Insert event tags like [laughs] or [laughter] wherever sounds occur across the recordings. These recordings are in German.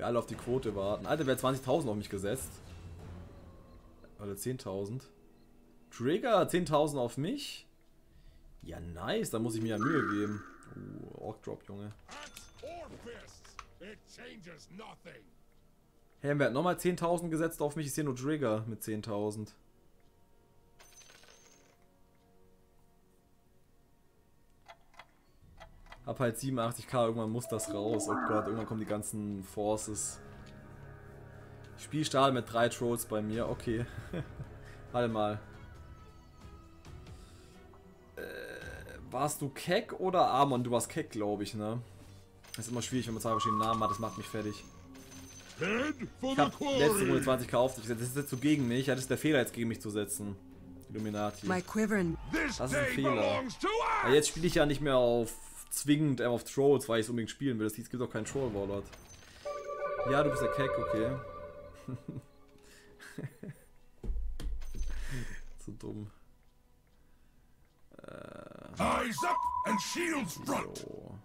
Wir alle auf die Quote warten. Alter, wer hat 20.000 auf mich gesetzt? Oder 10.000. Trigger, 10.000 auf mich? Ja, nice, da muss ich mir ja Mühe geben. Uh, Orc Drop, Junge. Hey, wer hat nochmal 10.000 gesetzt auf mich? Ich sehe nur Trigger mit 10.000. Hab halt 87k, irgendwann muss das raus. Oh Gott, irgendwann kommen die ganzen Forces. Spiel startet mit drei Trolls bei mir, okay. [laughs] Warte mal. Äh, warst du Keck oder Amon? Du warst Keck, glaube ich, ne? Das ist immer schwierig, wenn man zwei verschiedene Namen hat, das macht mich fertig. Ich hab letzte Runde 20 gekauft, das ist jetzt so gegen mich, ja, das ist der Fehler jetzt gegen mich zu setzen. Illuminati. Das ist ein Fehler. Ja, jetzt spiele ich ja nicht mehr auf zwingend auf Trolls, weil ich es unbedingt spielen will. Das gibt auch keinen Troll Warlord. Ja, du bist der Keck, okay. [laughs] so dumm. Äh, Eyes up and shields front. so.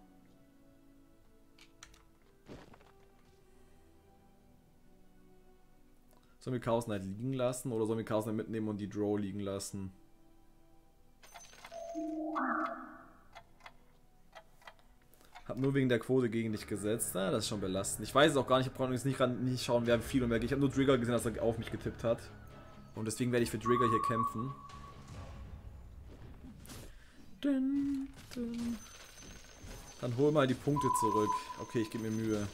Sollen wir Chaos Knight liegen lassen oder sollen wir Chaos Knight mitnehmen und die Draw liegen lassen? Hab nur wegen der Quote gegen dich gesetzt. Na, das ist schon belastend. Ich weiß es auch gar nicht. Ich brauche jetzt nicht, ran- nicht schauen, wer viel und wer. Ich habe nur Trigger gesehen, dass er auf mich getippt hat. Und deswegen werde ich für Trigger hier kämpfen. Dün, dün. Dann hol mal die Punkte zurück. Okay, ich gebe mir Mühe.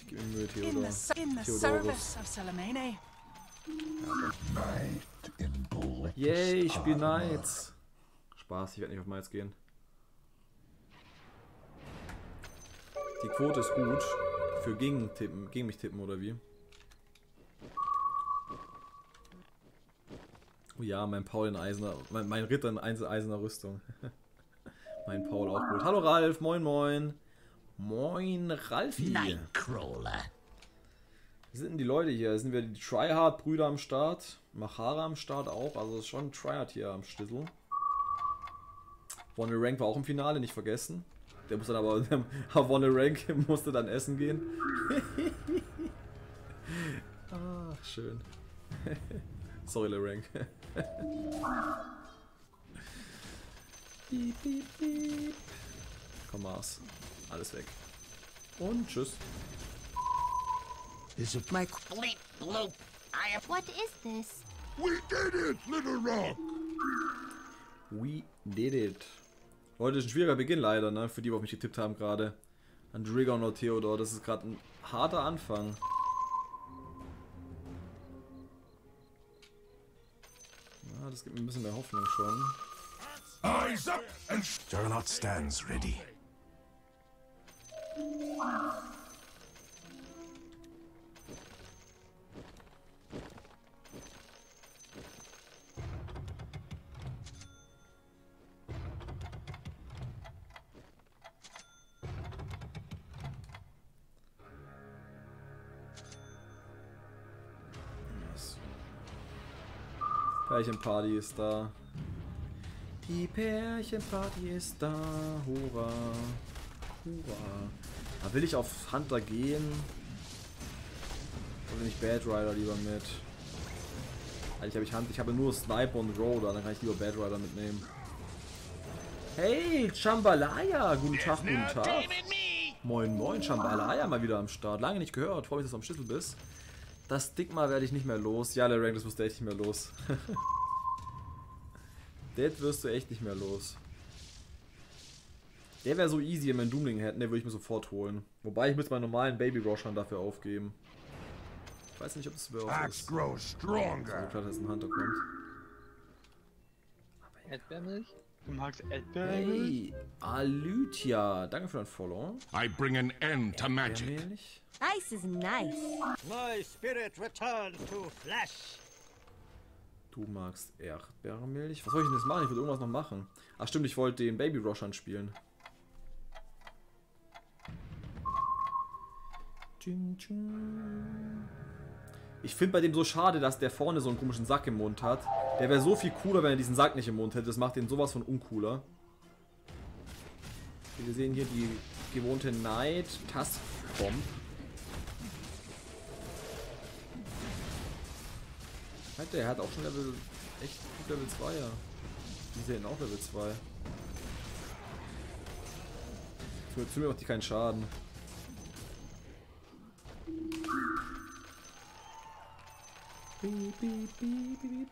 Ich gebe mir Mühe, In Theodor. the, s- in the Theodorus. in bliss. Yay, ich spiele Knights. Spaß, ich werde nicht auf Knights gehen. Die Quote ist gut. Für gegen, tippen, gegen mich tippen, oder wie? Oh ja, mein Paul in Eisener, mein, mein Ritter in Eise- Eisener Rüstung. [laughs] mein Paul auch gut. Hallo Ralf, moin moin. Moin Ralfi. Nightcrawler. Wie sind denn die Leute hier? Sind wir die Tryhard-Brüder am Start? Machara am Start auch? Also ist schon Tryhard hier am Stissel. Wonne Rank war auch im Finale, nicht vergessen. Der musste dann aber, der [laughs] Wonne Rank musste dann essen gehen. ah, schön. Sorry, Le Rank. piep, piep, piep. Komm, Mars. Alles weg. Und tschüss. Is a My bleep bloop. I am What is this? We did it, Little Rock. We did it. Leute, das ist ein schwieriger Beginn leider, ne? Für die, die auf mich getippt haben gerade. An Trigger und Theodor. Das ist gerade ein harter Anfang. Ja, das gibt mir ein bisschen mehr Hoffnung schon. Eyes up and Juggernaut stands ready. Pärchenparty ist da. Die Pärchenparty ist da. Hurra. Hurra. Da will ich auf Hunter gehen. Oder nicht Bad Rider lieber mit. Eigentlich habe ich Hand, ich habe nur Sniper und Roller, dann kann ich lieber Bad Rider mitnehmen. Hey, Chambalaya, guten Tag, guten Tag. Moin, moin, Chambalaya mal wieder am Start. Lange nicht gehört, freue mich, dass du am Schlüssel bist. Das Stigma werde ich nicht mehr los. Ja, der Rank, das wirst du echt nicht mehr los. [laughs] das wirst du echt nicht mehr los. Der wäre so easy, wenn wir einen Doomling hätten, den würde ich mir sofort holen. Wobei ich müsste meinen normalen Baby Roshan dafür aufgeben. Ich weiß nicht, ob das überhaupt axe ist. grows So stronger. klar, dass ein Hunter kommt. Erdbeermilch? Du magst Erdbeermilch? Hey, Alytia, danke für dein Follow. I bring an end to magic. Ice is nice. My spirit returns to flesh. Du magst Erdbeermilch. Was soll ich denn jetzt machen? Ich würde irgendwas noch machen. Ach stimmt, ich wollte den Baby Roshan spielen. Tsching, tsching. Ich finde bei dem so schade, dass der vorne so einen komischen Sack im Mund hat. Der wäre so viel cooler, wenn er diesen Sack nicht im Mund hätte. Das macht ihn sowas von uncooler. Wir sehen hier die gewohnte Night Task Bomb. Alter, er hat auch schon Level. Echt gut Level 2, ja. Die sehen auch Level 2. Für Zimmer macht die keinen Schaden. Piep, piep, piep, piep.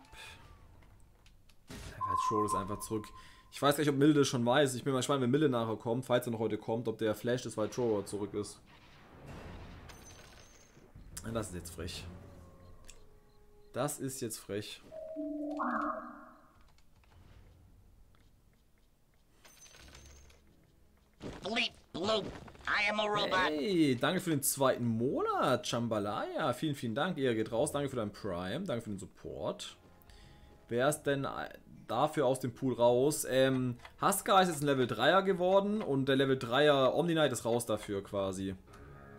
Ja, Troll ist einfach zurück. Ich weiß nicht, ob Milde schon weiß. Ich bin mal gespannt, wenn Milde nachher kommt, falls er noch heute kommt, ob der Flash ist, weil Troll zurück ist. Das ist jetzt frech. Das ist jetzt frech. Bleep bloop. Hey, danke für den zweiten Monat, Chambalaya. Vielen, vielen Dank. Ihr geht raus. Danke für dein Prime. Danke für den Support. Wer ist denn äh, dafür aus dem Pool raus? Ähm, Haska ist jetzt ein Level 3er geworden und der Level 3er Omni-Knight ist raus dafür quasi.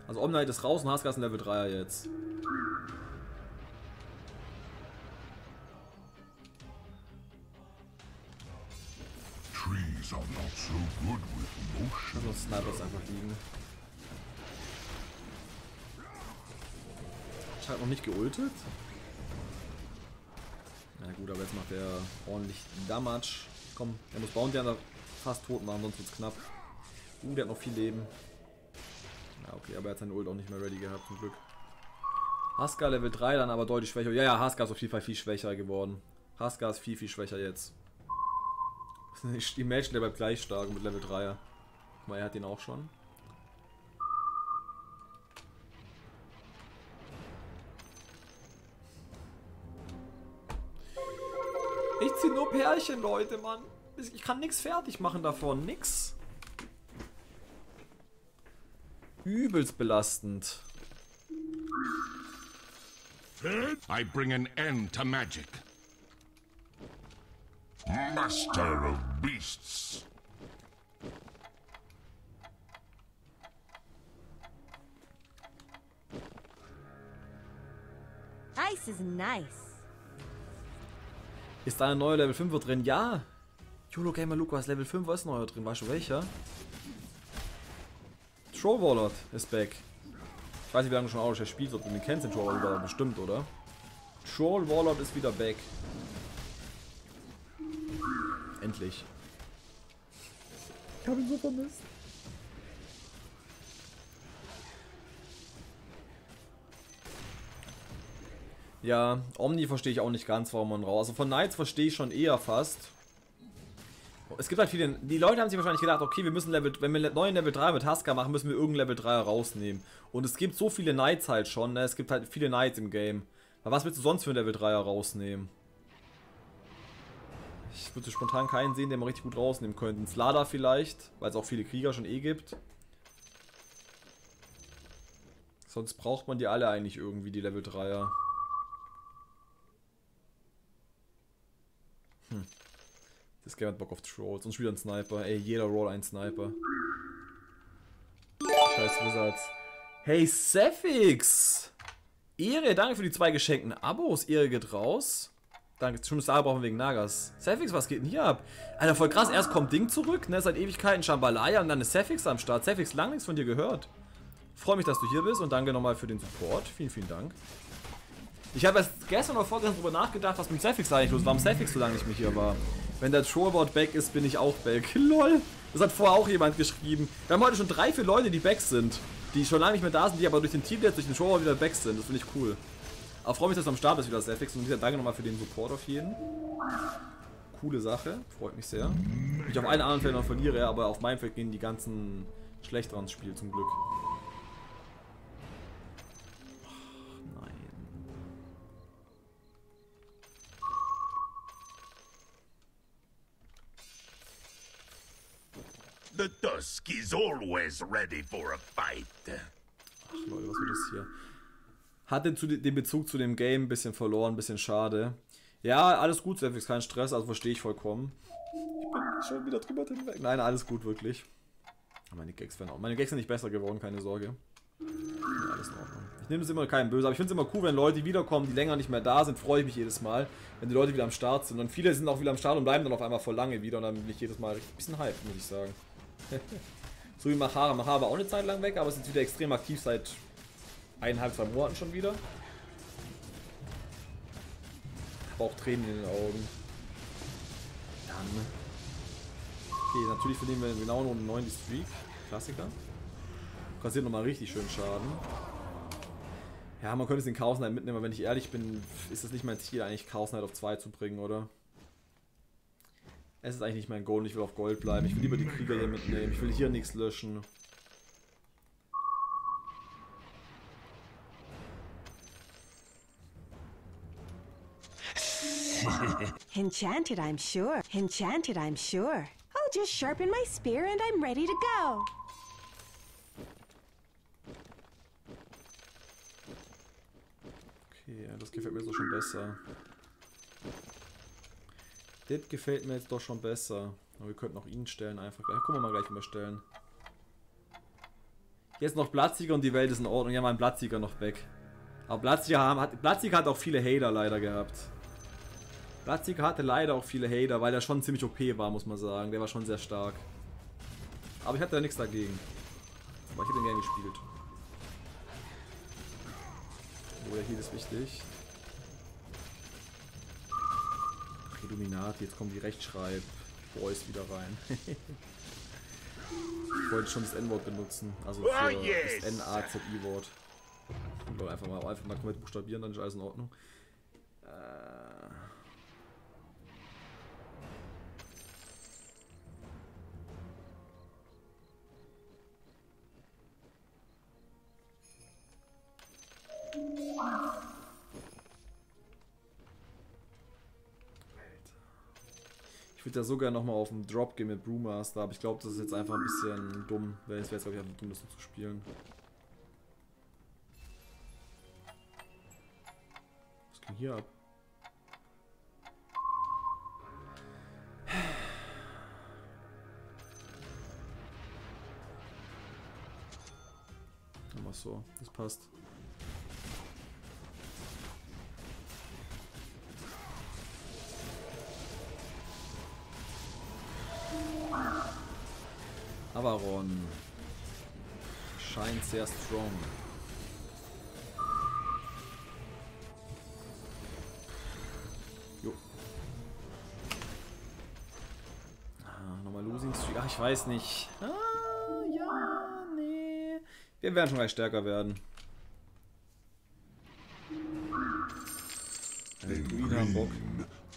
Also Omni-Knight ist raus und Haska ist ein Level 3er jetzt. Motion. Also Snipers einfach liegen. Hat noch nicht geultet. Na gut, aber jetzt macht er ordentlich Damage. Komm, er muss an der fast tot machen, sonst wird's knapp. Uh, der hat noch viel Leben. Ja, okay, aber er hat seine Ult auch nicht mehr ready gehabt, zum Glück. Haska Level 3 dann aber deutlich schwächer. Ja, ja, Haska ist auf jeden Fall viel schwächer geworden. Haska ist viel, viel schwächer jetzt. [laughs] Die Match, der bleibt gleich stark mit Level 3er. Guck mal, er hat den auch schon. Ich zieh nur Pärchen, Leute, Mann. Ich kann nichts fertig machen davon. Nix. Übelst belastend. I bring an end to magic. Master of beasts. Ice is nice. Ist da ein neuer Level 5er drin? Ja. YOLO Gamer Lukas, Level 5 ist neuer drin. Weißt du welcher? Troll Warlord ist back. Ich weiß nicht, wie lange du schon Audisch spielst, ob du den kennst, den Troll Warlord bestimmt, oder? Troll Warlord ist wieder back. Endlich. Ich hab ihn so vermisst. Ja, Omni verstehe ich auch nicht ganz, warum man raus. Also von Knights verstehe ich schon eher fast. Es gibt halt viele. Die Leute haben sich wahrscheinlich gedacht, okay, wir müssen Level. Wenn wir neuen Level 3 mit Haska machen, müssen wir irgendeinen Level 3 rausnehmen. Und es gibt so viele Knights halt schon, ne? Es gibt halt viele Knights im Game. Aber was willst du sonst für einen Level 3er rausnehmen? Ich würde spontan keinen sehen, den man richtig gut rausnehmen könnte. Ein Slada vielleicht, weil es auch viele Krieger schon eh gibt. Sonst braucht man die alle eigentlich irgendwie, die Level 3er. Das Game hat Bock auf Trolls. Und wieder ein Sniper. Ey, jeder Roll ein Sniper. Scheiß Wizards. Hey, Sefix! Ehre, danke für die zwei geschenkten Abos. Ehre geht raus. Danke, schon Star brauchen wegen Nagas. Sefix, was geht denn hier ab? Alter, voll krass. Erst kommt Ding zurück, ne? Seit Ewigkeiten Shambalaya und dann ist Sefix am Start. Sefix, lang nichts von dir gehört. Freue mich, dass du hier bist und danke nochmal für den Support. Vielen, vielen Dank. Ich habe erst gestern oder vorgestern darüber nachgedacht, was mit Sefix eigentlich los ist. Warum Sefix so lange nicht mehr hier war. Wenn der Trollboard back ist, bin ich auch back. [laughs] LOL. Das hat vorher auch jemand geschrieben. Wir haben heute schon drei, vier Leute, die back sind. Die schon lange nicht mehr da sind, die aber durch den Team jetzt, durch den Trollboard wieder back sind. Das finde ich cool. Aber freue mich, dass du am Start bist wieder, Sefix. Und wieder danke nochmal für den Support auf jeden. Coole Sache. Freut mich sehr. Ich auf allen anderen Feldern verliere, aber auf meinem Feld gehen die ganzen schlechteren ins Spiel zum Glück. Ach, nein. The dusk is always ready for a fight. Ach Leute, was wird das hier? Hat den, zu, den Bezug zu dem Game ein bisschen verloren, ein bisschen schade. Ja, alles gut, Sefix, kein Stress, also verstehe ich vollkommen. Ich bin schon wieder drüber hinweg. Nein, alles gut, wirklich. Meine Gags werden auch. Meine Gags sind nicht besser geworden, keine Sorge. Alles in Ordnung. Ich nehme es immer keinem böse, aber ich finde es immer cool, wenn Leute wiederkommen, die länger nicht mehr da sind, freue ich mich jedes Mal, wenn die Leute wieder am Start sind. Und viele sind auch wieder am Start und bleiben dann auf einmal voll lange wieder und dann bin ich jedes Mal ein bisschen hyped, muss ich sagen. [laughs] so wie Mahara. Mahara war auch eine Zeit lang weg, aber ist jetzt wieder extrem aktiv seit eineinhalb, zwei Monaten schon wieder. brauche Tränen in den Augen. Dann. Okay, natürlich verlieren wir genau Runde 9 die Streak. Klassiker. Kassiert nochmal richtig schön Schaden. Ja, man könnte es den Chaos Knight mitnehmen, aber wenn ich ehrlich bin, ist es nicht mein Ziel, eigentlich Chaos Knight auf 2 zu bringen, oder? Es ist eigentlich nicht mein Goal und ich will auf Gold bleiben. Ich will lieber die Krieger hier mitnehmen. Ich will hier nichts löschen. Enchanted, I'm sure. Enchanted, I'm sure. I'll just sharpen my spear and I'm ready to go. Okay, das gefällt mir doch schon besser. Das gefällt mir jetzt doch schon besser. Aber wir könnten auch ihn stellen einfach. Ja, gucken wir mal gleich, wie wir stellen. Jetzt noch Platziger und die Welt ist in Ordnung. Ja, mein Platziger noch weg. Aber Platziger, hat, hat auch viele Hater leider gehabt. Platziger hatte leider auch viele Hater, weil er schon ziemlich OP war, muss man sagen. Der war schon sehr stark. Aber ich hatte ja nichts dagegen. Aber ich hätte ihn gerne gespielt. Oh, der Heal ist wichtig. Illuminati, jetzt kommen die Rechtschreib-Boys wieder rein. [laughs] ich wollte schon das N-Wort benutzen, also für Oh, das N-A-Z-I-Wort. Einfach mal, einfach mal komplett buchstabieren, dann ist alles in Ordnung. Äh, Ich würde ja sogar nochmal auf den Drop gehen mit Brewmaster, aber ich glaube, das ist jetzt einfach ein bisschen dumm. Wäre jetzt, glaube ich, einfach dumm, das zu spielen. Was ging hier ab? Mach so, das passt. Avaron scheint sehr strong. Jo. Ah, nochmal Losing Streak. Ach, ich weiß nicht. Ah, ja, nee. Wir werden schon gleich stärker werden. Äh, Druiden haben Bock.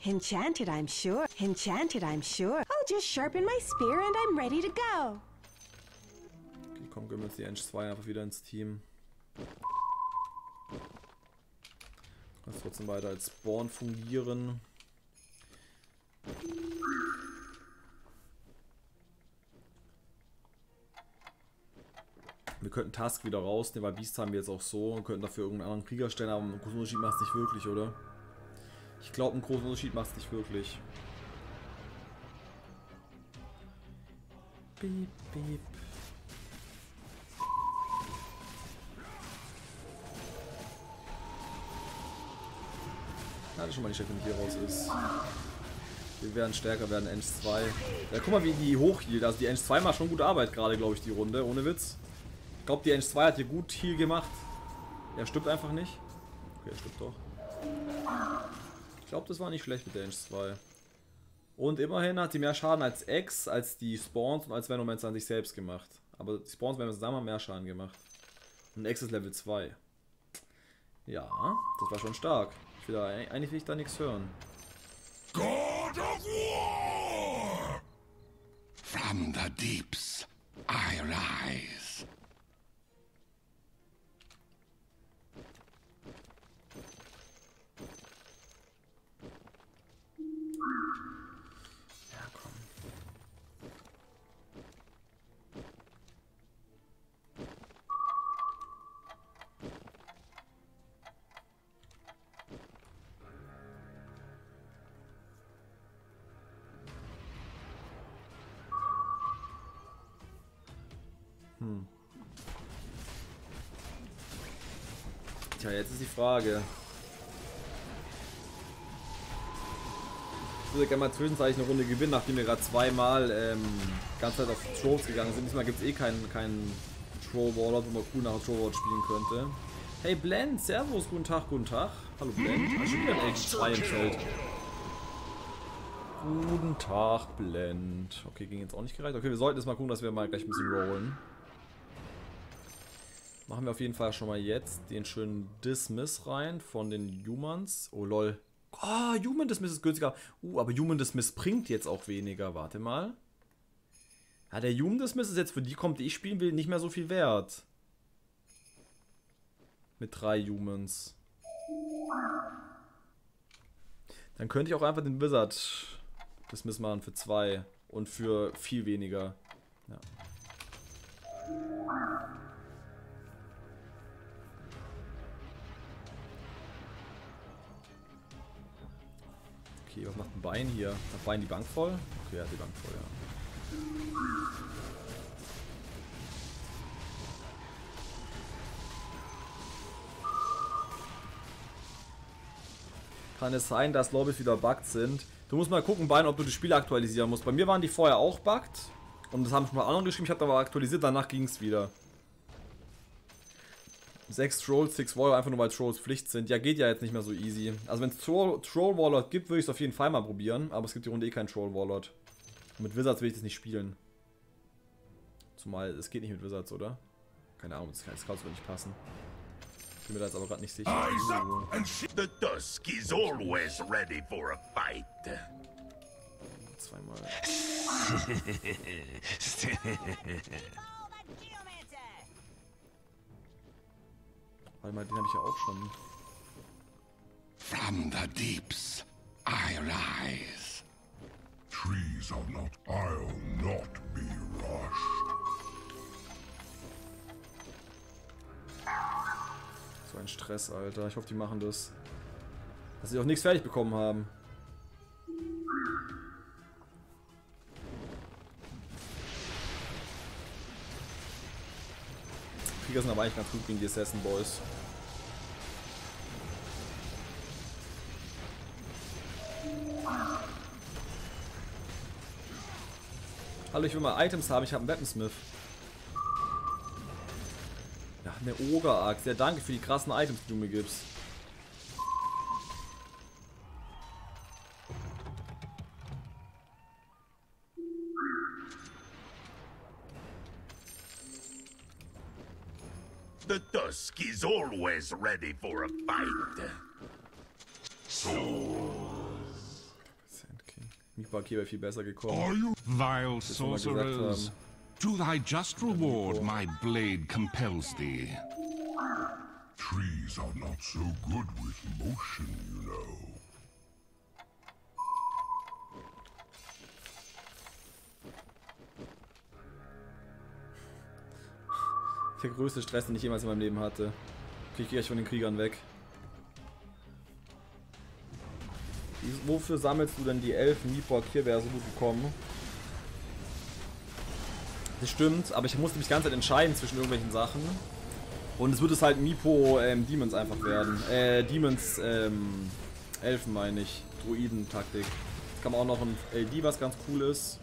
Enchanted, I'm sure. Enchanted, I'm sure. I'll just sharpen my spear and I'm ready to go. Uns die Eng 2 einfach wieder ins Team. Kannst trotzdem weiter als Spawn fungieren. Wir könnten Task wieder rausnehmen, weil Beast haben wir jetzt auch so und könnten dafür irgendeinen anderen Krieger stellen, aber einen großen Unterschied macht es nicht wirklich, oder? Ich glaube, einen großen Unterschied macht es nicht wirklich. Beep, beep. Hatte schon mal nicht, wenn hier raus ist. Wir werden stärker werden, Eng 2. Ja, guck mal, wie die hochhielt. Also die Eng 2 macht schon gute Arbeit gerade, glaube ich, die Runde. Ohne Witz. Ich glaube, die Eng 2 hat hier gut Heal gemacht. Er stirbt einfach nicht. Okay, er stirbt doch. Ich glaube, das war nicht schlecht mit der Eng 2. Und immerhin hat sie mehr Schaden als X, als die Spawns und als Venomance an sich selbst gemacht. Aber die Spawns werden zusammen mehr Schaden gemacht. Und X ist Level 2. Ja, das war schon stark. Da, eigentlich will ich da nichts hören. God of War! From the deeps, I rise. Frage. Ich würde gerne mal zwischenzeitlich eine Runde gewinnen, nachdem wir gerade zweimal ähm, ganz Zeit auf Trolls gegangen sind. Diesmal gibt es eh keinen keinen Troll Warlord, wo man cool nach Troll Warlord spielen könnte. Hey Blend, Servus, guten Tag, guten Tag. Hallo Blend. Ah, Schon wieder ein LG2 im Feld. Guten Tag, Blend. Okay, ging jetzt auch nicht gereicht. Okay, wir sollten jetzt mal gucken, dass wir mal gleich ein bisschen rollen. Machen wir auf jeden Fall schon mal jetzt den schönen Dismiss rein von den Humans. Oh lol. Ah, Human Dismiss ist günstiger. Uh, aber Human Dismiss bringt jetzt auch weniger. Warte mal. Ja, der Human Dismiss ist jetzt für die kommt, die ich spielen will, nicht mehr so viel wert. Mit drei Humans. Dann könnte ich auch einfach den Wizard Dismiss machen für zwei. Und für viel weniger. Ja. Okay, was macht ein Bein hier? Hat Bein die Bank voll? Okay, er hat die Bank voll, ja. Kann es sein, dass Lobbys wieder bugged sind? Du musst mal gucken, Bein, ob du die Spiele aktualisieren musst. Bei mir waren die vorher auch bugged. Und das haben schon mal andere geschrieben. Ich habe aber aktualisiert, danach ging es wieder. Sechs Trolls, six Warlord, einfach nur weil Trolls Pflicht sind. Ja, geht ja jetzt nicht mehr so easy. Also wenn es Troll, Troll Warlord gibt, würde ich es auf jeden Fall mal probieren. Aber es gibt die Runde eh keinen Troll Warlord. Und mit Wizards will ich das nicht spielen. Zumal, es geht nicht mit Wizards, oder? Keine Ahnung, das kann wird nicht passen. Bin mir da jetzt aber gerade nicht sicher. Sh- The Dusk is always ready for a fight. zweimal. [laughs] Warte mal, den habe ich ja auch schon. From the deeps, I rise. Trees are not. I'll not be rushed. So ein Stress, Alter. Ich hoffe, die machen das. Dass sie auch nichts fertig bekommen haben. Krieger sind aber eigentlich ganz gut gegen die Assassin Boys. Hallo, ich will mal Items haben. Ich habe einen Weaponsmith. Ja, eine Ogre-Axt. Ja, danke für die krassen Items, die du mir gibst. The Dusk is always ready for a fight. Sand King. Mikbak hier wäre viel besser gekommen. Are you? Vile sorcerers, to thy just reward my blade compels thee. Trees are not so good with motion, you know. Der größte Stress, den ich jemals in meinem Leben hatte. Okay, ich gehe gleich von den Kriegern weg. Wofür sammelst du denn die Elfen? Mipok, hier wäre so gut gekommen. Das stimmt, aber ich musste mich die ganze Zeit entscheiden zwischen irgendwelchen Sachen. Und es wird es halt Mipo ähm, Demons einfach werden. Äh, Demons, ähm, Elfen meine ich. Druiden-Taktik. Jetzt kann man auch noch ein LD, was ganz cool ist.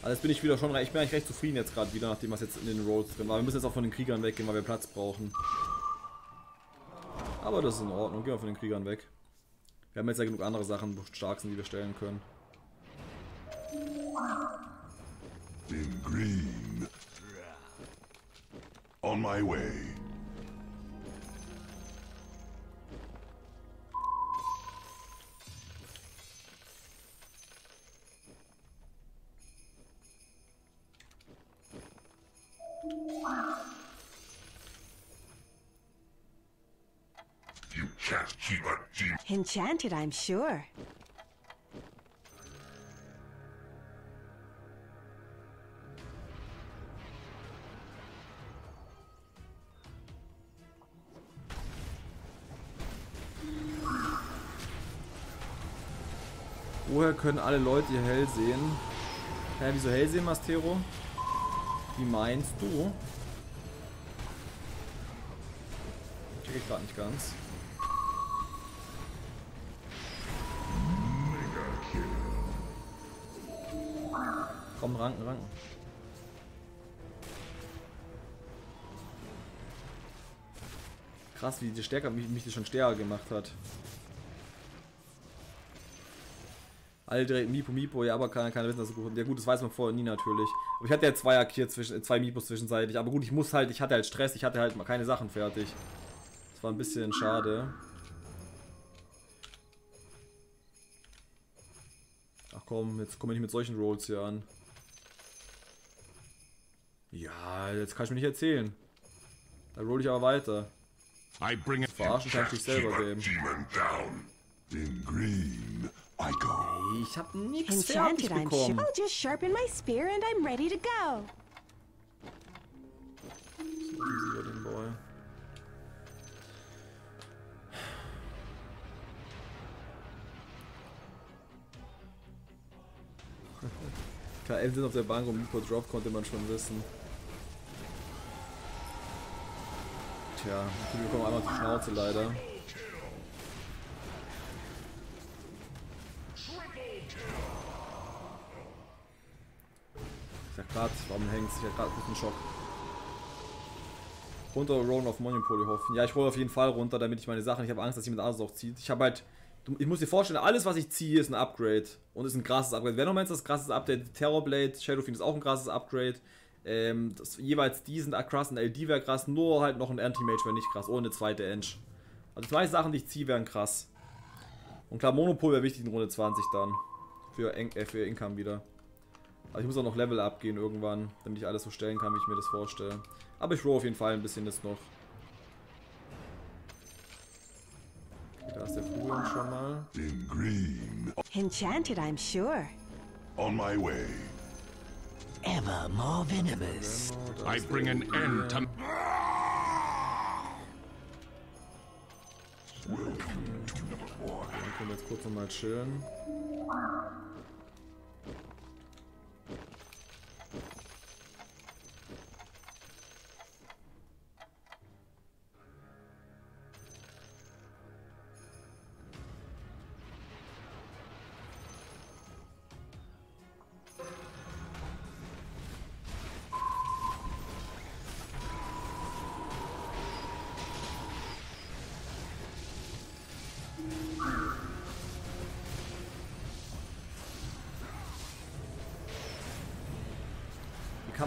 Also jetzt bin ich wieder schon, re- ich bin eigentlich recht zufrieden jetzt gerade wieder, nachdem was jetzt in den Rolls drin war. Wir müssen jetzt auch von den Kriegern weggehen, weil wir Platz brauchen. Aber das ist in Ordnung, gehen wir von den Kriegern weg. Wir haben jetzt ja genug andere Sachen, wo stark sind, die wir stellen können. In green. On my way. You Enchanted, I'm sure. Woher können alle Leute hier hell sehen? Hä, wieso hell sehen, Mastero? Wie meinst du? Ich gerade nicht ganz. Komm, ranken, ranken. Krass, wie die stärker, mich, mich das schon stärker gemacht hat. Alle direkt Mipo, Mipo, ja, aber keiner, keiner wissen, dass gut Ja gut, das weiß man vorher nie natürlich. Aber ich hatte ja zwei Akir zwischen, zwei Mipos zwischenzeitlich. Aber gut, ich muss halt, ich hatte halt Stress, ich hatte halt mal keine Sachen fertig. Das war ein bisschen schade. Ach komm, jetzt komme ich mit solchen Rolls hier an. Ja, jetzt kann ich mir nicht erzählen. Da roll ich aber weiter. I bring it. Verarschen kann ich dich selber geben. demon down. In green, I go. Ich hab nichts fertig bekommen. I'll just sharpen my spear and I'm ready to go. Über den Boy. Elf [laughs] sind auf der Bank und Mipo Drop konnte man schon wissen. Tja, wir bekommen einmal die Schnauze leider. Ich sag grad, warum hängt's? Ich hab grad kurz einen Schock. Runter rollen auf Monopoly hoffen. Ja, ich roll auf jeden Fall runter, damit ich meine Sachen. Ich habe Angst, dass jemand anderes auch zieht. Ich habe halt. Ich muss dir vorstellen, alles, was ich ziehe, ist ein Upgrade. Und ist ein krasses Upgrade. Wer noch meinst, das krasses Update? Terrorblade, Shadowfiend ist auch ein krasses Upgrade. Ähm, das, jeweils die sind krass, ein LD wäre krass, nur halt noch ein Anti-Mage wäre nicht krass, ohne eine zweite Eng. Also zwei Sachen, die ich ziehe, wären krass. Und klar, Monopol wäre wichtig in Runde 20 dann. Für, Eng äh, für Income wieder. Aber ich muss auch noch Level abgehen irgendwann, damit ich alles so stellen kann, wie ich mir das vorstelle. Aber ich roll auf jeden Fall ein bisschen jetzt noch. Okay, da ist der Fuhren schon mal. In green, Enchanted, I'm sure. on my way. Ever more venomous. Genau, da I ist bring der an end to. Fuhren. Dann können wir jetzt kurz nochmal chillen.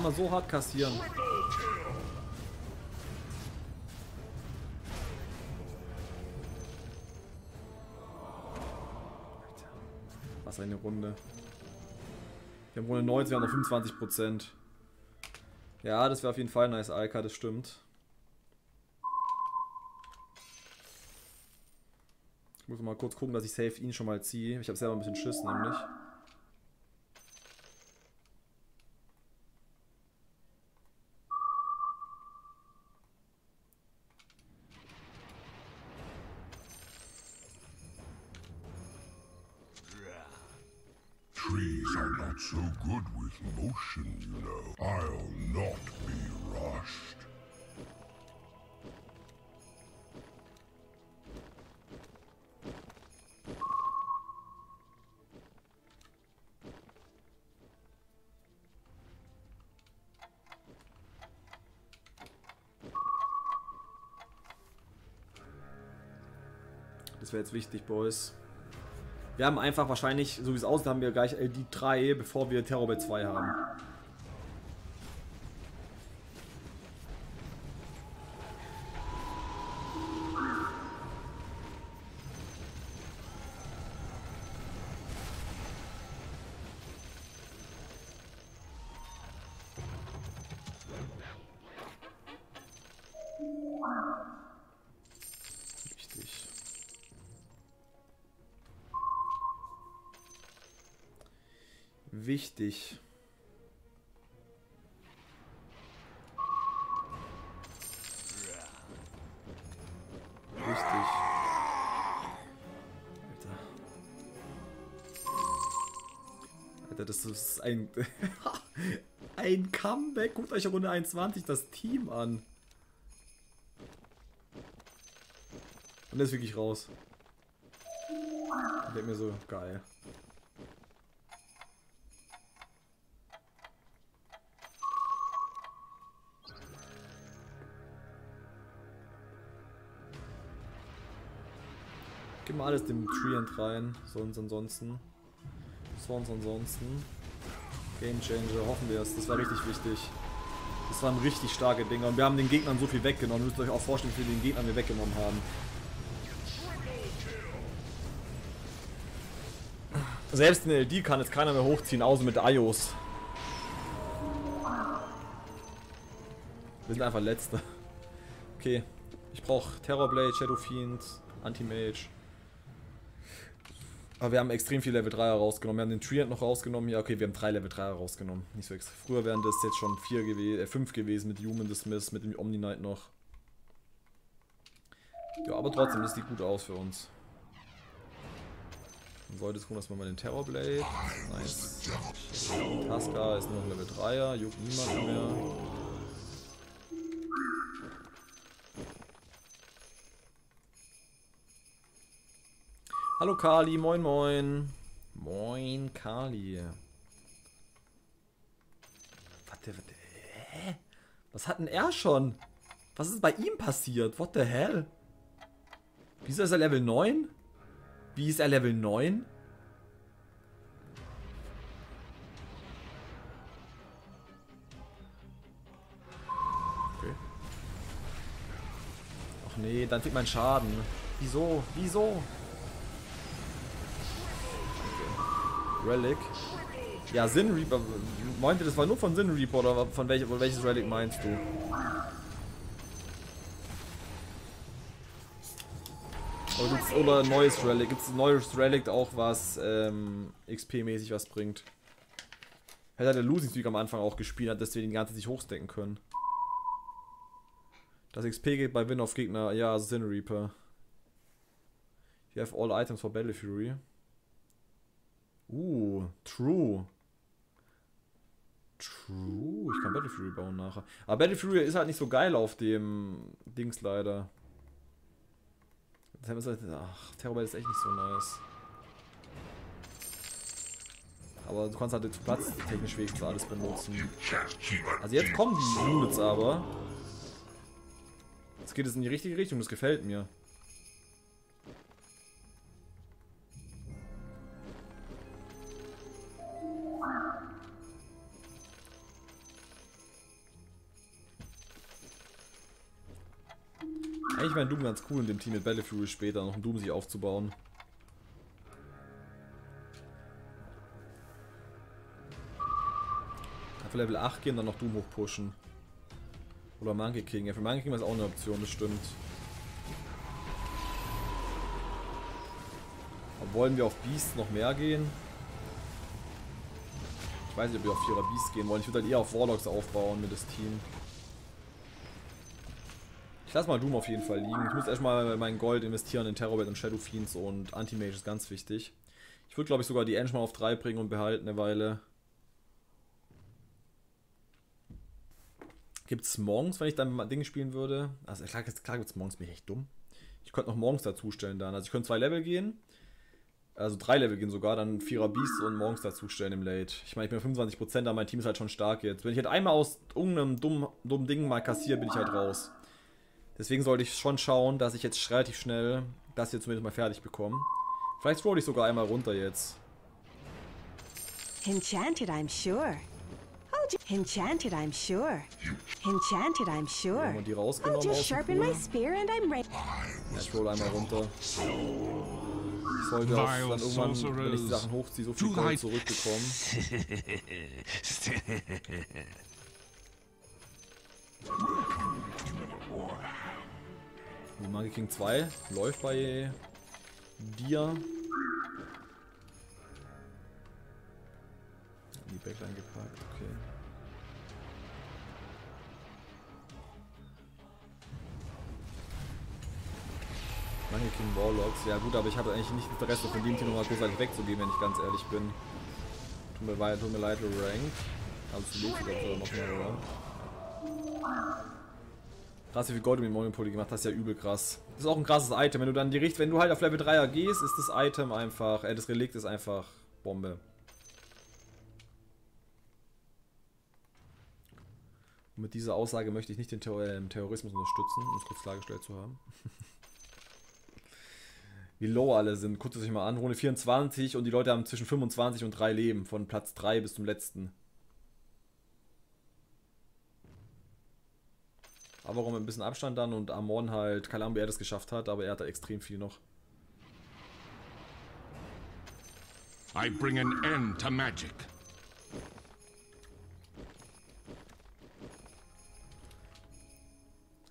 Man so hart kassieren? Was eine Runde. Wir haben Runde 19, wir haben noch 25%. Ja, das wäre auf jeden Fall nice, Alka, das stimmt. Ich muss mal kurz gucken, dass ich safe ihn schon mal ziehe. Ich habe selber ein bisschen Schiss, nämlich. Das wäre jetzt wichtig, Boys. Wir haben einfach wahrscheinlich, so wie es aussieht, haben wir gleich LD 3, bevor wir Terrorbell 2 haben. Wichtig. Alter. Alter, das ist ein... [laughs] ein Comeback. Guckt euch Runde 21 das Team an. Und der ist wirklich raus. Ich mir so, geil. Gib mal alles dem Treant rein. Sonst ansonsten. Sonst ansonsten. Game Changer, hoffen wir es. Das war richtig wichtig. Das waren richtig starke Dinger. Und wir haben den Gegnern so viel weggenommen. Ihr müsst euch auch vorstellen, wie viele den Gegnern wir weggenommen haben. Selbst in LD kann jetzt keiner mehr hochziehen, außer mit Ios. Wir sind einfach Letzte. Okay. Ich brauche Terrorblade, Shadow Fiend, Anti-Mage. Aber wir haben extrem viel Level 3er rausgenommen. Wir haben den Treant noch rausgenommen. Ja, okay, wir haben drei Level 3er rausgenommen. Nicht so extra. Früher wären das jetzt schon vier gewesen, äh, fünf gewesen mit Human Dismiss, mit dem Omni Knight noch. Ja, aber trotzdem, das sieht gut aus für uns. Dann sollte es gucken, dass wir mal den Terrorblade. Nice. Tasca ist nur noch Level 3er, juckt niemand mehr. Hallo Kali, moin moin. Moin Kali. Warte, warte. Hä? Was hat denn er schon? Was ist bei ihm passiert? What the hell? Wieso ist er Level 9? Wie ist er Level 9? Okay. Ach nee, dann kriegt man Schaden. Wieso? Wieso? Relic. Ja, Sin Reaper. Meinte, das war nur von Sin Reaper oder von welch, welches Relic meinst du? Oder, gibt's, oder neues Relic? Gibt es ein neues Relic auch, was ähm, XP-mäßig was bringt? Hätte der Losing Streak am Anfang auch gespielt hat, dass wir den ganzen nicht hochstecken können. Das XP geht bei Win auf Gegner. Ja, Sin Reaper. You have all items for Battle Fury. Uh, True. True. Ich kann Battle Fury bauen nachher. Aber Battle Fury ist halt nicht so geil auf dem Dings leider. Ach, Terrorblade ist echt nicht so nice. Aber du kannst halt jetzt Platz technisch wenigstens alles benutzen. Also jetzt kommen die Units aber. Jetzt geht es in die richtige Richtung, das gefällt mir. Eigentlich wäre Doom ganz cool in dem Team mit Battlefield später noch ein Doom sich aufzubauen. Auf Level 8 gehen, dann noch Doom hochpushen. Oder Monkey King. Ja, für Monkey King ist auch eine Option, das stimmt. Aber wollen wir auf Beast noch mehr gehen? Ich weiß nicht, ob wir auf 4er Beast gehen wollen. Ich würde halt eher auf Warlocks aufbauen mit das Team. Ich lasse mal Doom auf jeden Fall liegen. Ich muss erstmal mein Gold investieren in Terrorbed und Shadow Fiends und Anti-Mage ist ganz wichtig. Ich würde glaube ich sogar die Engine mal auf 3 bringen und behalten eine Weile. Gibt es morgens, wenn ich dann Dinge spielen würde? Also klar, klar gibt es morgens, bin ich echt dumm. Ich könnte noch morgens dazustellen dann. Also ich könnte zwei Level gehen. Also drei Level gehen sogar, dann Vierer Beast und morgens dazustellen im Late. Ich meine, ich bin 25%, aber mein Team ist halt schon stark jetzt. Wenn ich halt einmal aus irgendeinem dummen, dummen Ding mal kassiere, bin ich halt raus. Deswegen sollte ich schon schauen, dass ich jetzt relativ schnell das hier zumindest mal fertig bekomme. Vielleicht roll ich sogar einmal runter jetzt. Enchanted, I'm sure. Enchanted, I'm sure. Enchanted, I'm sure. Wir die I'll rausgenommen just aus dem sharpen my spear and I'm ready. Ich roll einmal runter. Ich sollte auch dann irgendwann, wenn ich die Sachen hochziehe, so viel Gold zurückbekommen. [laughs] Magic King 2 läuft bei dir. In die Backline gepackt, okay. Magic King Warlocks, ja gut, aber ich habe eigentlich nicht Interesse von dem Team nochmal großartig wegzugeben, wenn ich ganz ehrlich bin. Tut mir, leid, tut mir leid, Rank. Absolut, ich glaube, noch mehr, oder? Krass, wie viel Gold du mit Monopoly gemacht hast, ja übel krass. Das ist auch ein krasses Item. Wenn du dann die Richt wenn du halt auf Level 3er gehst, ist das Item einfach, äh, das Relikt ist einfach Bombe. Und mit dieser Aussage möchte ich nicht den Terror äh, Terrorismus unterstützen, um es kurz klargestellt zu haben. [laughs] wie low alle sind. Guckt es euch mal an. Runde 24 und die Leute haben zwischen 25 und 3 Leben. Von Platz 3 bis zum letzten. Aber warum ein bisschen Abstand dann und Amon halt, keine Ahnung, wie er das geschafft hat, aber er hat da extrem viel noch. I bring an end to magic.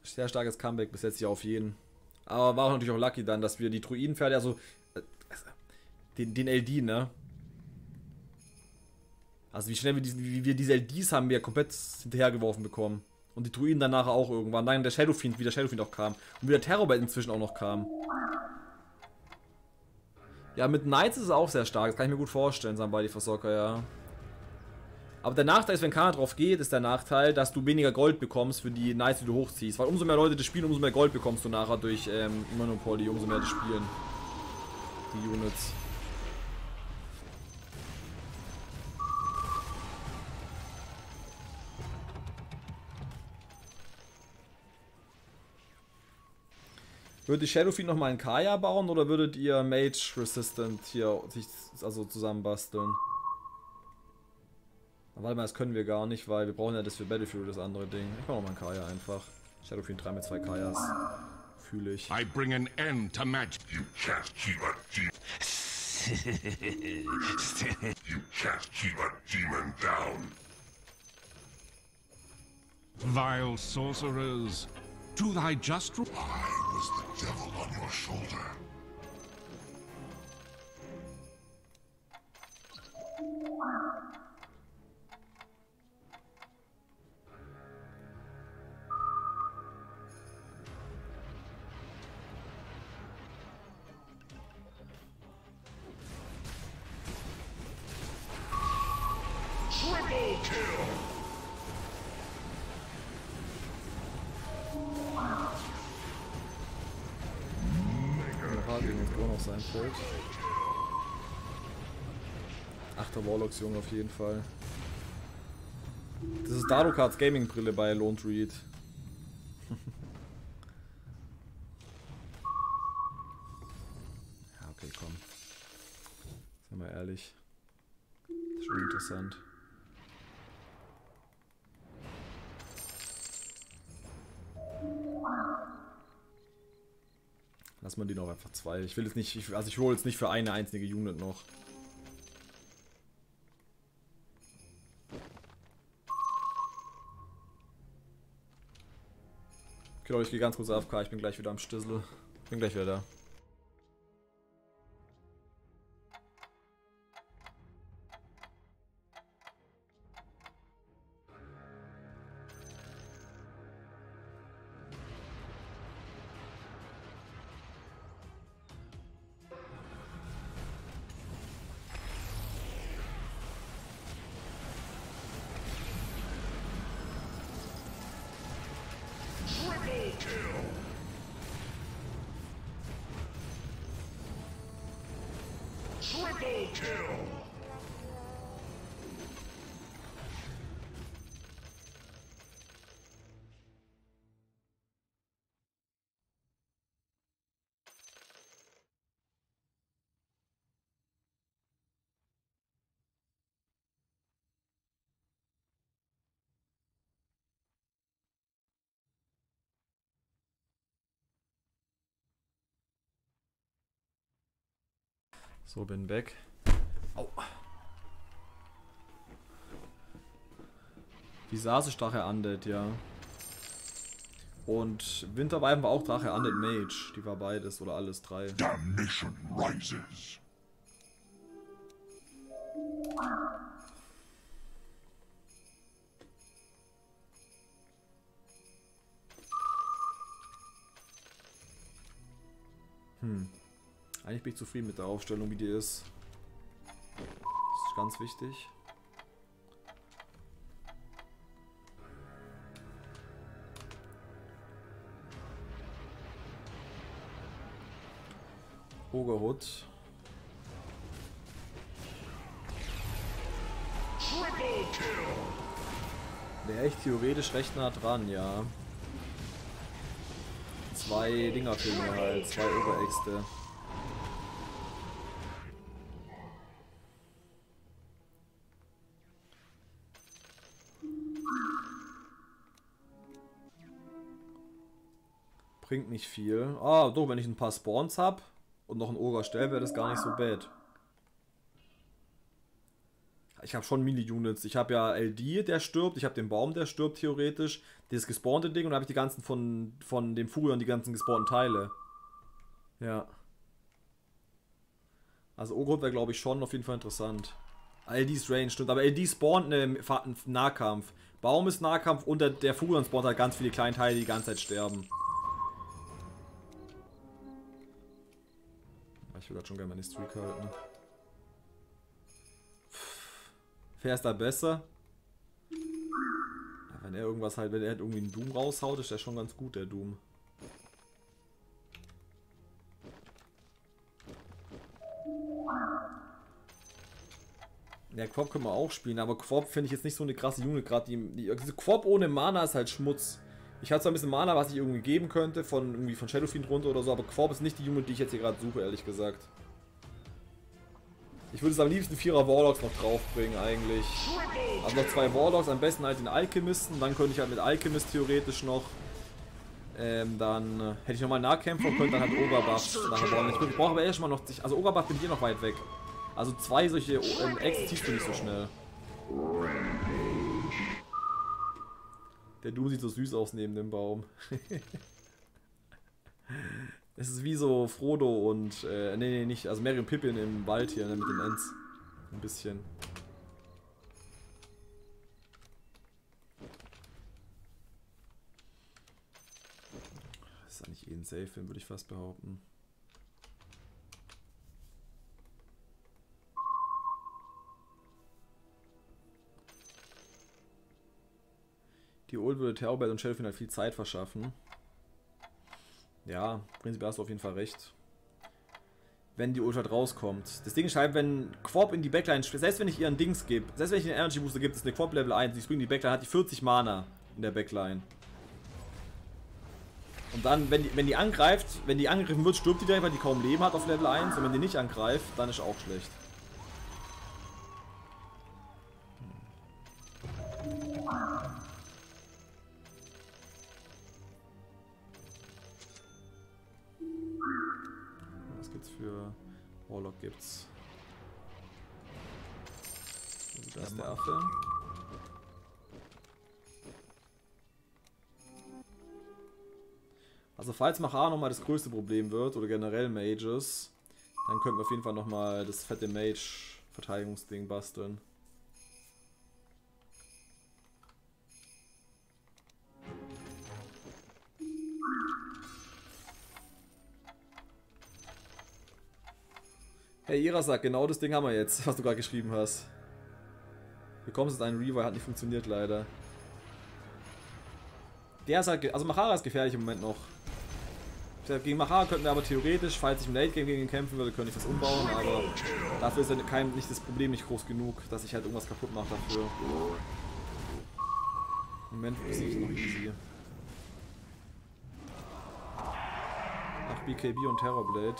Sehr starkes Comeback bis jetzt hier auf jeden. Aber war auch natürlich auch lucky dann, dass wir die Druiden fertig, also äh, den, den LD, ne? Also wie schnell wir, diesen, wie wir diese LDs haben wir komplett hinterhergeworfen bekommen. Und die Druiden danach auch irgendwann. Dann der Shadowfiend, wie der Shadowfiend auch kam. Und wie der Terrorbait inzwischen auch noch kam. Ja, mit Knights ist es auch sehr stark. Das kann ich mir gut vorstellen, Sambali Versorger, ja. Aber der Nachteil ist, wenn keiner drauf geht, ist der Nachteil, dass du weniger Gold bekommst für die Knights, die du hochziehst. Weil umso mehr Leute das spielen, umso mehr Gold bekommst du nachher durch ähm, Monopoly, umso mehr das spielen. Die Units. Würdet ihr Shadowfiend nochmal in Kaya bauen oder würdet ihr Mage Resistant hier sich also zusammenbasteln? Warte mal, das können wir gar nicht, weil wir brauchen ja das für Battlefield, das andere Ding. Ich mach nochmal ein Kaya einfach. Shadowfiend 3 mit 2 Kayas. Fühle ich. I bring an end to magic. You can't keep a demon. you can't keep a demon down. Vile sorcerers, do thy just re- I was the devil on your shoulder. Triple Achter Warlocks Jung auf jeden Fall. Das ist Darukards Gaming Brille bei Lone Druid. [laughs] ja, okay, komm. Seien wir ehrlich. Das ist schon interessant. Lass mal die noch einfach zwei. Ich will jetzt nicht, ich, also ich hole jetzt nicht für eine einzige Unit noch. Okay, Leute, ich gehe ganz kurz AFK, ich bin gleich wieder am Stissel. Bin gleich wieder da. So, bin weg. Au. Die Sase Drache Undead, ja. Und Winterweiben war auch Drache Undead Mage. Die war beides oder alles drei. Damnation rises. Hm. Eigentlich bin ich zufrieden mit der Aufstellung, wie die ist. Das ist ganz wichtig. Ogerhut. Wäre echt theoretisch recht nah dran, ja. Zwei Dinger fehlen mir halt, zwei Oberäxte. Bringt nicht viel. Ah, doch, wenn ich ein paar Spawns habe und noch einen Ogre stelle, wäre das gar nicht so bad. Ich habe schon Mini-Units. Ich habe ja LD, der stirbt. Ich habe den Baum, der stirbt theoretisch. Dieses gespawnte Ding und dann habe ich die ganzen von, von dem und die ganzen gespawnten Teile. Ja. Also Ogre wäre, glaube ich, schon auf jeden Fall interessant. LD's Range stimmt, aber LD spawnt einen Nahkampf. Baum ist Nahkampf und der, der Vogel spawnt halt ganz viele kleine Teile, die die ganze Zeit sterben. Ich will halt schon gerne meine Streak halten. Ist da besser? Ja, wenn er irgendwas halt, wenn er halt irgendwie einen Doom raushaut, ist der schon ganz gut, der Doom. Ja, Quop können wir auch spielen, aber Quop finde ich jetzt nicht so eine krasse Unit gerade. Die, die, also Quop ohne Mana ist halt Schmutz. Ich hatte zwar ein bisschen Mana, was ich irgendwie geben könnte, von irgendwie von Shadowfiend runter oder so, aber Quop ist nicht die Unit, die ich jetzt hier gerade suche, ehrlich gesagt. Ich würde es am liebsten Vierer Warlocks noch draufbringen eigentlich. Also noch zwei Warlocks, am besten halt den Alchemisten, dann könnte ich halt mit Alchemist theoretisch noch ähm, dann äh, hätte ich nochmal Nahkämpfer und könnte dann halt Ogerbuff nachher bauen. Ich, brauche aber erstmal noch, also Ogerbuff bin ich hier noch weit weg. Also zwei solche ähm, Ex-Tief bin so schnell. Der Doom sieht so süß aus neben dem Baum. [laughs] es ist wie so Frodo und, äh, nee, nee, nicht, also Mary und Pippin im Wald hier, ne, mit den Ents. Ein bisschen. Das ist eigentlich eh ein Safe-Film, würde ich fast behaupten. Die Old würde Terrorbell und Shellfin halt viel Zeit verschaffen. Ja, prinzipiell hast du auf jeden Fall recht. Wenn die Ult halt rauskommt. Das Ding ist halt, wenn Quop in die Backline, selbst wenn ich ihren Dings gebe, selbst wenn ich den Energy Booster gebe, ist eine Quop Level 1, die springt in die Backline, hat die 40 Mana in der Backline. Und dann, wenn die, wenn die angreift, wenn die angegriffen wird, stirbt die direkt, weil die kaum Leben hat auf Level 1. Und wenn die nicht angreift, dann ist auch schlecht. Warlock gibt's? Da ist der Affe. Also falls Machar nochmal das größte Problem wird, oder generell Mages, dann könnten wir auf jeden Fall nochmal das fette Mage-Verteidigungsding basteln. Hey Irasak, genau das Ding haben wir jetzt, [laughs] was du gerade geschrieben hast. Bekommst jetzt einen Revive, hat nicht funktioniert leider. Der ist halt, also Machara ist gefährlich im Moment noch. Gegen Machara könnten wir aber theoretisch, falls ich im Late Game gegen ihn kämpfen würde, könnte ich was umbauen, aber dafür ist kein, nicht das Problem nicht groß genug, dass ich halt irgendwas kaputt mache dafür. Im Moment ist es noch easy. Ach, BKB und Terrorblade.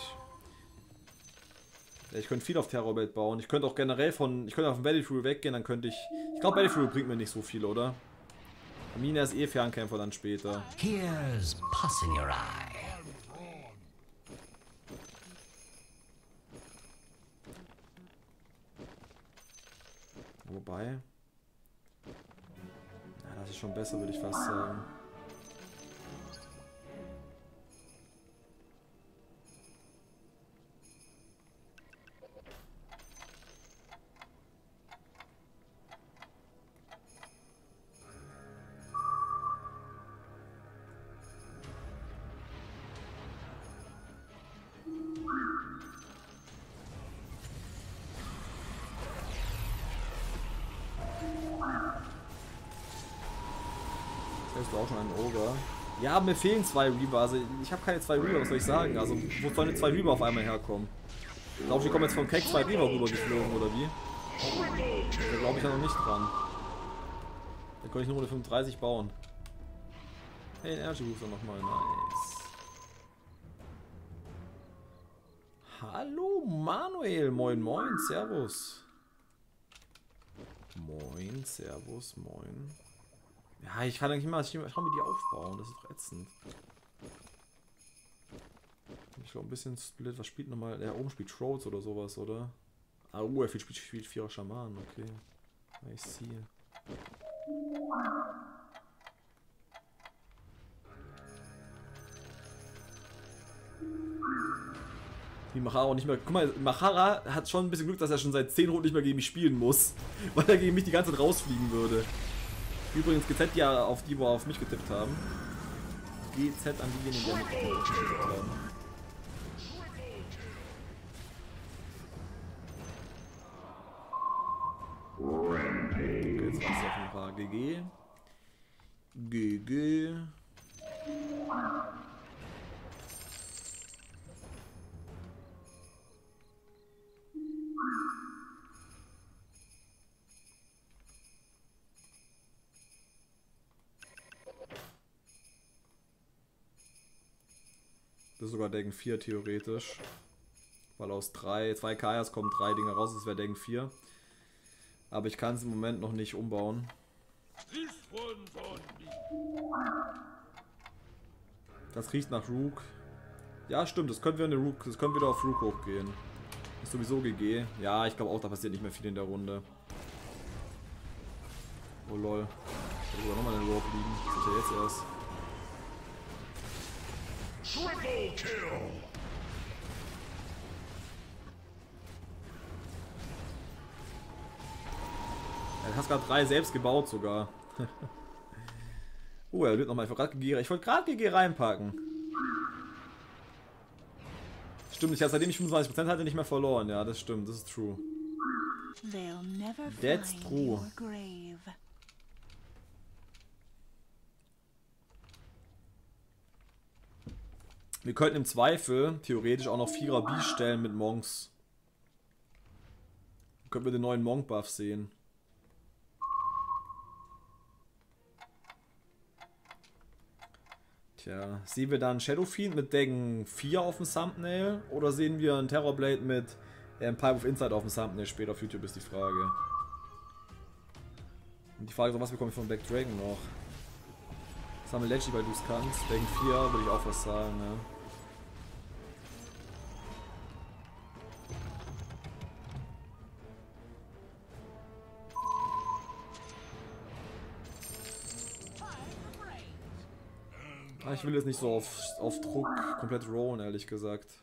Ich könnte viel auf Terrorblade bauen. Ich könnte auch generell von, ich könnte auf den Battlefield weggehen, dann könnte ich, ich glaube Battlefield bringt mir nicht so viel, oder? Amina ist eh Fernkämpfer dann später. Here's pus in your eye. Wobei. Ja, das ist schon besser, würde ich fast sagen. Ja, mir fehlen zwei Reaver. Also ich habe keine zwei Reaver, was soll ich sagen? Also wo sollen jetzt zwei Reaver auf einmal herkommen? Glaubst du, die kommen jetzt vom Keck zwei Reaver rüber geflogen oder wie? Da glaube ich ja noch nicht dran. Da könnte ich nur eine 35 bauen. Hey, den Energy Booster nochmal. Nice. Hallo Manuel, moin moin, servus. Moin, servus, moin. Ja, ich kann eigentlich mal, ich kann mir die aufbauen, das ist doch ätzend. Ich glaube, ein bisschen Split. Was spielt nochmal? Der oben spielt Trolls oder sowas, oder? Ah, uh, er spielt, spielt, spielt Vierer Schamanen, okay. Ich sehe. Die Machara auch nicht mehr. Guck mal, Machara hat schon ein bisschen Glück, dass er schon seit 10 Runden nicht mehr gegen mich spielen muss. [laughs] Weil er gegen mich die ganze Zeit rausfliegen würde. Übrigens GZ ja auf die, wo auf mich getippt haben. GZ an diejenigen, die mich getippt haben. Okay, jetzt war es auf ein paar GG. GG. Das ist sogar Degen 4 theoretisch. Weil aus 3, 2 Kajas kommen 3 Dinge raus, das wäre Degen 4. Aber ich kann es im Moment noch nicht umbauen. Das riecht nach Rook. Ja, stimmt, das könnte wieder eine Rook, das könnte wieder auf Rook hochgehen. Ist sowieso GG. Ja, ich glaube auch, da passiert nicht mehr viel in der Runde. Oh lol. Ich habe sogar nochmal einen Rope liegen. Das ist ja jetzt erst. Triple kill! Er hat gerade drei selbst gebaut sogar. oh, [laughs] er wird nochmal. Ich wollte gerade GG, ich wollte gerade GG reinpacken. Stimmt, ich habe seitdem ich 25% hatte nicht mehr verloren. Ja, das stimmt, das ist true. They'll never That's true. your grave. Wir könnten im Zweifel theoretisch auch noch Vierer B stellen mit Monks. Dann könnten wir den neuen Monk-Buff sehen. Tja, sehen wir dann Shadow Fiend mit Degen 4 auf dem Thumbnail oder sehen wir einen Terrorblade mit ähm, Pipe of Insight auf dem Thumbnail später auf YouTube ist die Frage. Und die Frage ist, auch, was bekomme ich von Black Dragon noch? Sammel Leggy, weil du es kannst. Degen 4 würde ich auch was sagen, ne? Ah, ich will jetzt nicht so auf, auf Druck komplett rollen, ehrlich gesagt.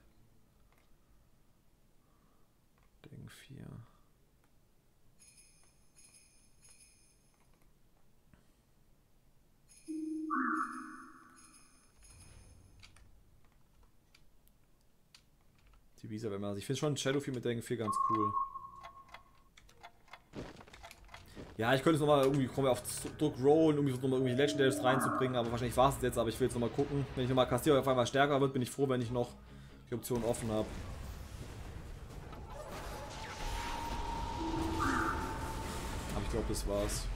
Die Visa, wenn man. Ich finde schon Shadowfield mit Ding 4 ganz cool. Ja, ich könnte es nochmal irgendwie kommen wir auf Druck rollen, um nochmal irgendwie Legendaries reinzubringen, aber wahrscheinlich war es jetzt, aber ich will jetzt nochmal gucken. Wenn ich nochmal Castillo auf einmal stärker wird, bin ich froh, wenn ich noch die Option offen habe. Aber ich glaube, das war's.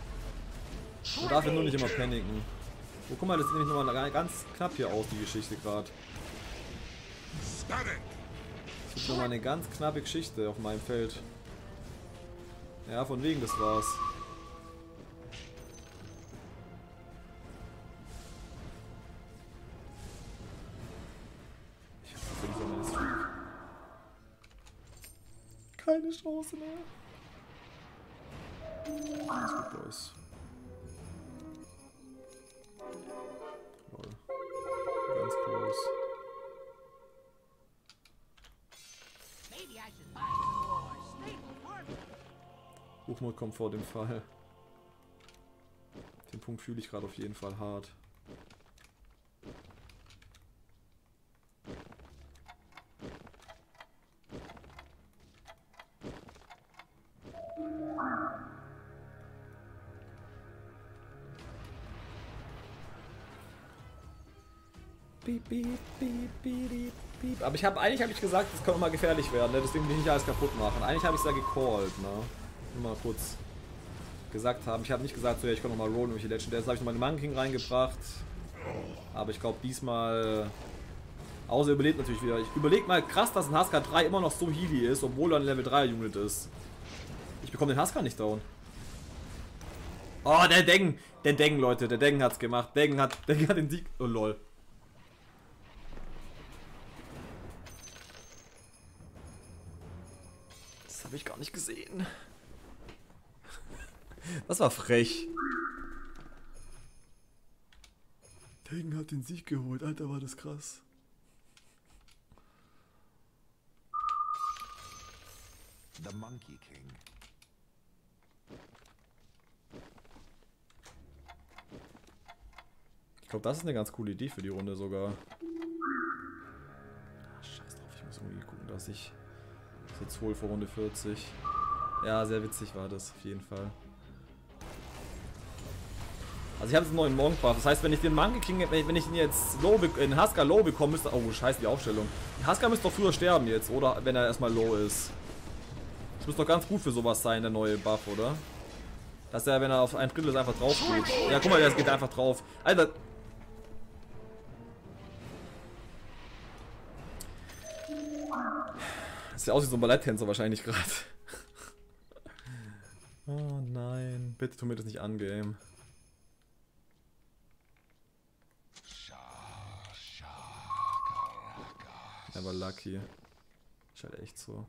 Man darf ja nur nicht immer paniken. Oh, guck mal, das sieht nämlich nochmal ganz knapp hier aus, die Geschichte gerade. Das ist nochmal eine ganz knappe Geschichte auf meinem Feld. Ja, von wegen, das war's. Ich hab für diese meine Streak. Keine Chance mehr. Alles gut, Boys. Hochmut kommt vor dem Fall. Den Punkt fühle ich gerade auf jeden Fall hart. Aber ich habe eigentlich habe ich gesagt, das könnte mal gefährlich werden, ne? deswegen will ich nicht alles kaputt machen. Eigentlich habe ich es da gecallt, ne? Mal kurz gesagt haben. Ich habe nicht gesagt, so ja, ich kann nochmal rollen irgendwelche Jetzt habe ich nochmal den Monkey reingebracht. Aber ich glaube diesmal... Außer überlebt natürlich wieder. Ich überlege mal krass, dass ein Haskar 3 immer noch so healy ist, obwohl er ein Level 3 Unit ist. Ich bekomme den Haskar nicht down. Oh, der Deng. Der Deng, Leute. Der Deng hat's gemacht. Deng hat, [laughs] Deng hat den Sieg. Oh, lol. Das habe ich gar nicht gesehen. Das war frech. Tegan hat den Sieg geholt. Alter, war das krass. The Monkey King. Ich glaube, das ist eine ganz coole Idee für die Runde sogar. Ach, scheiß drauf, ich muss irgendwie gucken, dass ich das jetzt hole vor Runde 40. Ja, sehr witzig war das auf jeden Fall. Also ich habe jetzt einen neuen Monk Buff. Das heißt, wenn ich den Monkey King, wenn ich, ihn jetzt low, in Haskell low bekomme, müsste... Oh, scheiße, die Aufstellung. Haskell müsste doch früher sterben jetzt, oder? Wenn er erstmal low ist. Das müsste doch ganz gut für sowas sein, der neue Buff, oder? Dass er, wenn er auf ein Drittel ist, einfach drauf geht. Ja, guck mal, der geht einfach drauf. Alter. Das sieht aus wie so ein Balletttänzer wahrscheinlich gerade. [laughs] Oh nein. Bitte tu mir das nicht an, Game. Er war lucky. Ist halt echt so.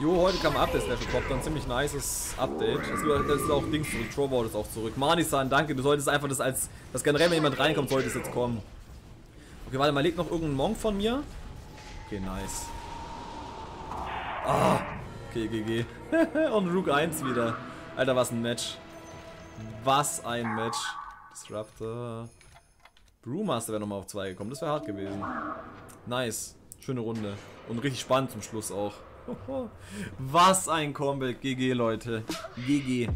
Jo, heute kam Update Level Pop, dann ziemlich nices Update. Das, ist auch Dings zurück, Trovord ist auch zurück. Mani-san, danke, du solltest einfach das als, das generell, wenn jemand reinkommt, sollte es jetzt kommen. Okay, warte mal, legt noch irgendein Monk von mir? Okay, nice. Ah, okay, GG. [laughs] Und Rook 1 wieder. Alter, was ein Match. Was ein Match. Disruptor. Brewmaster wäre nochmal auf 2 gekommen, das wäre hart gewesen. Nice. Schöne Runde. Und richtig spannend zum Schluss auch. [laughs] Was ein Comeback. GG, Leute. GG.